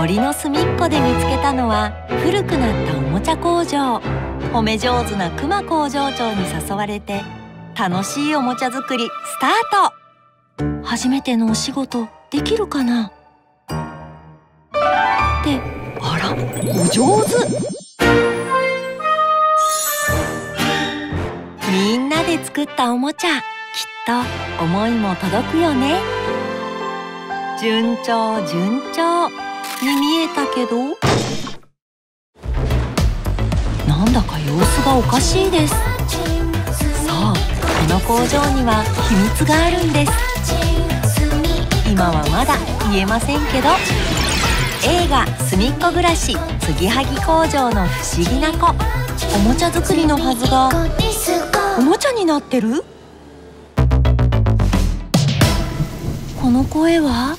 森の隅っこで見つけたのは古くなったおもちゃ工場。褒め上手な熊工場長に誘われて楽しいおもちゃ作りスタート。初めてのお仕事できるかな？ってあらお上手。みんなで作ったおもちゃきっと思いも届くよね。順調順調。に見えたけど。なんだか様子がおかしいです。そうこの工場には秘密があるんです。今はまだ言えませんけど。映画「すみっこ暮らし継ぎはぎ工場の不思議な子」おもちゃ作りのはずが。おもちゃになってる？この声は？